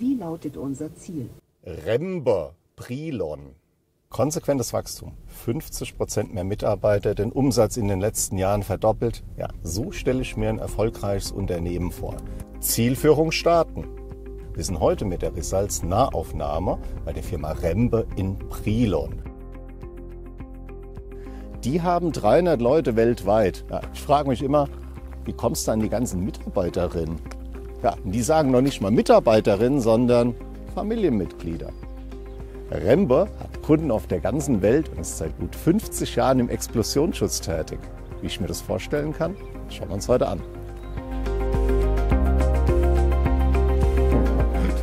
Wie lautet unser Ziel? Rember, Prilon. Konsequentes Wachstum. 50 Prozent mehr Mitarbeiter, den Umsatz in den letzten Jahren verdoppelt. Ja, so stelle ich mir ein erfolgreiches Unternehmen vor. Zielführung starten. Wir sind heute mit der Results Nahaufnahme bei der Firma Rembe in Prilon. Die haben 300 Leute weltweit. Ja, ich frage mich immer, wie kommst du an die ganzen Mitarbeiterinnen? Ja, die sagen noch nicht mal Mitarbeiterinnen, sondern Familienmitglieder. Rembe hat Kunden auf der ganzen Welt und ist seit gut 50 Jahren im Explosionsschutz tätig. Wie ich mir das vorstellen kann, schauen wir uns heute an.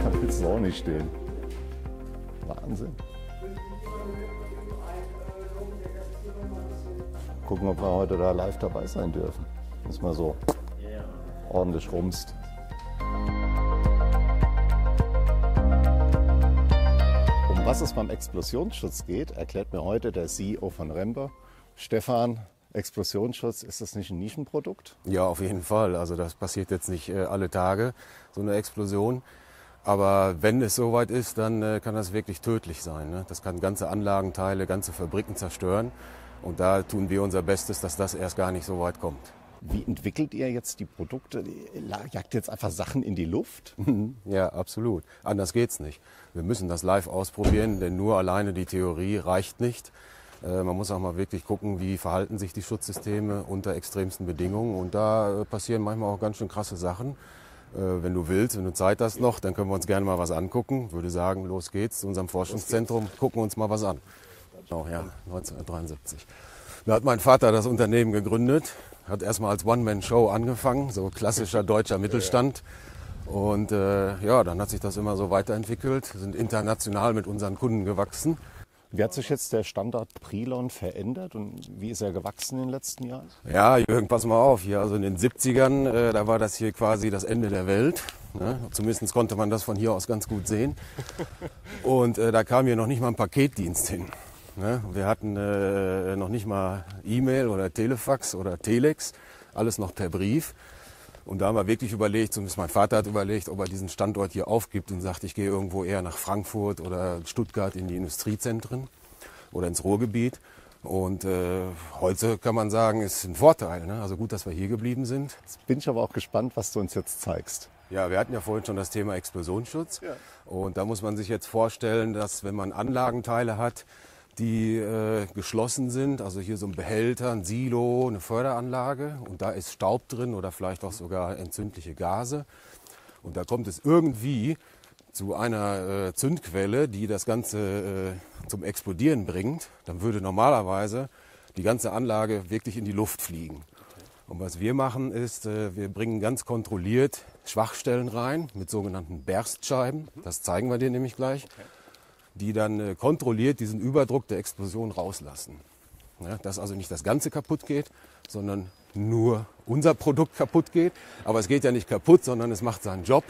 Da willst du auch nicht stehen. Wahnsinn. Gucken, ob wir heute da live dabei sein dürfen. Dass man so ordentlich rumst. Was es beim Explosionsschutz geht, erklärt mir heute der CEO von Rembe. Stefan, Explosionsschutz, ist das nicht ein Nischenprodukt? Ja, auf jeden Fall. Also das passiert jetzt nicht äh, alle Tage, so eine Explosion. Aber wenn es soweit ist, dann äh, kann das wirklich tödlich sein. Ne? Das kann ganze Anlagenteile, ganze Fabriken zerstören. Und da tun wir unser Bestes, dass das erst gar nicht so weit kommt. Wie entwickelt ihr jetzt die Produkte? Jagt jetzt einfach Sachen in die Luft? Ja, absolut. Anders geht's nicht. Wir müssen das live ausprobieren, denn nur alleine die Theorie reicht nicht. Äh, Man muss auch mal wirklich gucken, wie verhalten sich die Schutzsysteme unter extremsten Bedingungen. Und da äh, passieren manchmal auch ganz schön krasse Sachen. Äh, Wenn du willst, wenn du Zeit hast noch, dann können wir uns gerne mal was angucken. Würde sagen, los geht's zu unserem Forschungszentrum, gucken uns mal was an. Genau, ja, 1973. Da hat mein Vater das Unternehmen gegründet, hat erstmal als One-Man-Show angefangen, so klassischer deutscher Mittelstand. Und äh, ja, dann hat sich das immer so weiterentwickelt, sind international mit unseren Kunden gewachsen. Wie hat sich jetzt der Standort Prilon verändert und wie ist er gewachsen in den letzten Jahren? Ja, Jürgen, pass mal auf, hier also in den 70ern, äh, da war das hier quasi das Ende der Welt. Ne? Zumindest konnte man das von hier aus ganz gut sehen. Und äh, da kam hier noch nicht mal ein Paketdienst hin. Ne? Wir hatten äh, noch nicht mal E-Mail oder Telefax oder Telex, alles noch per Brief. Und da haben wir wirklich überlegt, zumindest mein Vater hat überlegt, ob er diesen Standort hier aufgibt und sagt, ich gehe irgendwo eher nach Frankfurt oder Stuttgart in die Industriezentren oder ins Ruhrgebiet. Und äh, heute kann man sagen, ist ein Vorteil. Ne? Also gut, dass wir hier geblieben sind. Jetzt bin ich aber auch gespannt, was du uns jetzt zeigst. Ja, wir hatten ja vorhin schon das Thema Explosionsschutz. Und da muss man sich jetzt vorstellen, dass wenn man Anlagenteile hat, die äh, geschlossen sind, also hier so ein Behälter, ein Silo, eine Förderanlage. Und da ist Staub drin oder vielleicht auch sogar entzündliche Gase. Und da kommt es irgendwie zu einer äh, Zündquelle, die das Ganze äh, zum Explodieren bringt, dann würde normalerweise die ganze Anlage wirklich in die Luft fliegen. Und was wir machen ist, äh, wir bringen ganz kontrolliert Schwachstellen rein mit sogenannten Berstscheiben. Das zeigen wir dir nämlich gleich die dann äh, kontrolliert diesen Überdruck der Explosion rauslassen. Ja, dass also nicht das Ganze kaputt geht, sondern nur unser Produkt kaputt geht. Aber es geht ja nicht kaputt, sondern es macht seinen Job.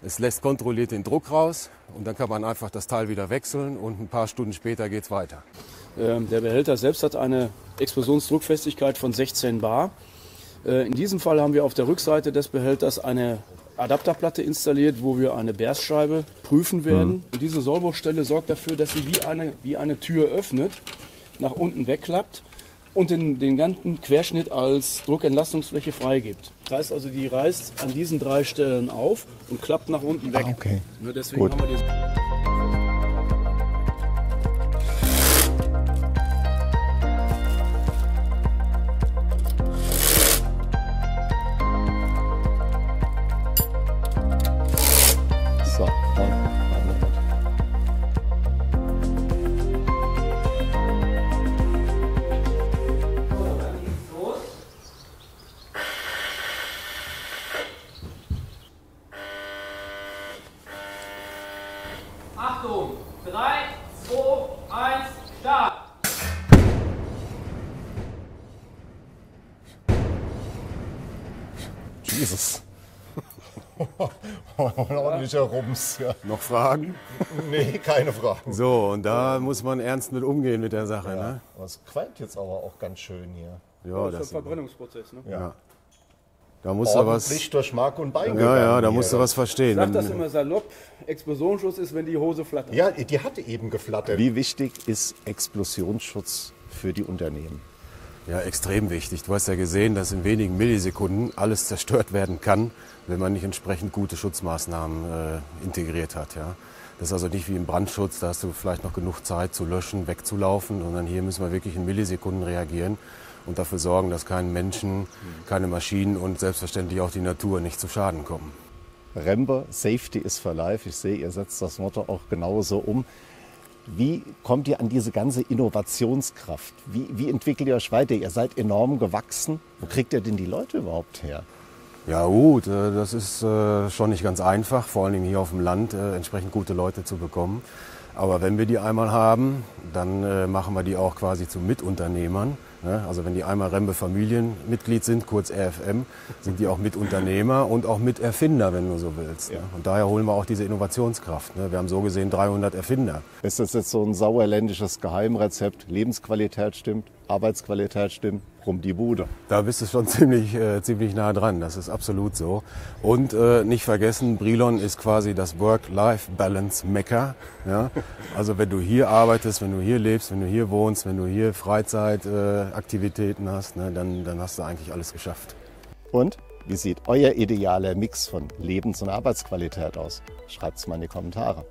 Es lässt kontrolliert den Druck raus und dann kann man einfach das Teil wieder wechseln und ein paar Stunden später geht's weiter. Ähm, Der Behälter selbst hat eine Explosionsdruckfestigkeit von 16 bar. Äh, In diesem Fall haben wir auf der Rückseite des Behälters eine Adapterplatte installiert, wo wir eine Berstscheibe prüfen werden. Und diese Sollbruchstelle sorgt dafür, dass sie wie eine, wie eine Tür öffnet, nach unten wegklappt und den, den ganzen Querschnitt als Druckentlastungsfläche freigibt. Das heißt also, die reißt an diesen drei Stellen auf und klappt nach unten weg. Ah, okay. Ne, deswegen Gut. haben wir diese Jesus. Ordentlicher Rums. Ja. Noch Fragen? Nee, keine Fragen. So, und da muss man ernst mit umgehen mit der Sache. Ja. Ne? Es qualmt jetzt aber auch ganz schön hier. Ja, das das Verbrennungsprozess. Ne? Ja. Da musst du was. durch Mark und Bein Ja, ja, da musst du was verstehen. Sag das immer salopp. Explosionsschutz ist, wenn die Hose flattert. Ja, die hatte eben geflattert. Wie wichtig ist Explosionsschutz für die Unternehmen? Ja, extrem wichtig. Du hast ja gesehen, dass in wenigen Millisekunden alles zerstört werden kann, wenn man nicht entsprechend gute Schutzmaßnahmen äh, integriert hat. Ja. Das ist also nicht wie im Brandschutz, da hast du vielleicht noch genug Zeit zu löschen, wegzulaufen, sondern hier müssen wir wirklich in Millisekunden reagieren und dafür sorgen, dass keinen Menschen, keine Maschinen und selbstverständlich auch die Natur nicht zu Schaden kommen. Rembe, Safety is for Life. Ich sehe, ihr setzt das Motto auch genauso um. Wie kommt ihr an diese ganze Innovationskraft? Wie, wie entwickelt ihr euch weiter? Ihr seid enorm gewachsen. Wo kriegt ihr denn die Leute überhaupt her? Ja gut, äh, das ist äh, schon nicht ganz einfach, vor allem hier auf dem Land äh, entsprechend gute Leute zu bekommen. Aber wenn wir die einmal haben, dann äh, machen wir die auch quasi zu Mitunternehmern. ne? Also wenn die einmal Rembe Familienmitglied sind, kurz RFM, sind die auch Mitunternehmer und auch Miterfinder, wenn du so willst. Ne? Und daher holen wir auch diese Innovationskraft. Ne? Wir haben so gesehen 300 Erfinder. Ist das jetzt so ein sauerländisches Geheimrezept? Lebensqualität stimmt, Arbeitsqualität stimmt, rum die Bude. Da bist du schon ziemlich, äh, ziemlich nah dran, das ist absolut so. Und äh, nicht vergessen, Brilon ist quasi das Work-Life-Balance-Mecker. Ja? Also wenn du hier arbeitest, wenn du hier lebst, wenn du hier wohnst, wenn du hier Freizeitaktivitäten äh, Aktivitäten hast, ne, dann, dann hast du eigentlich alles geschafft. Und wie sieht euer idealer Mix von Lebens- und Arbeitsqualität aus? Schreibt es mal in die Kommentare.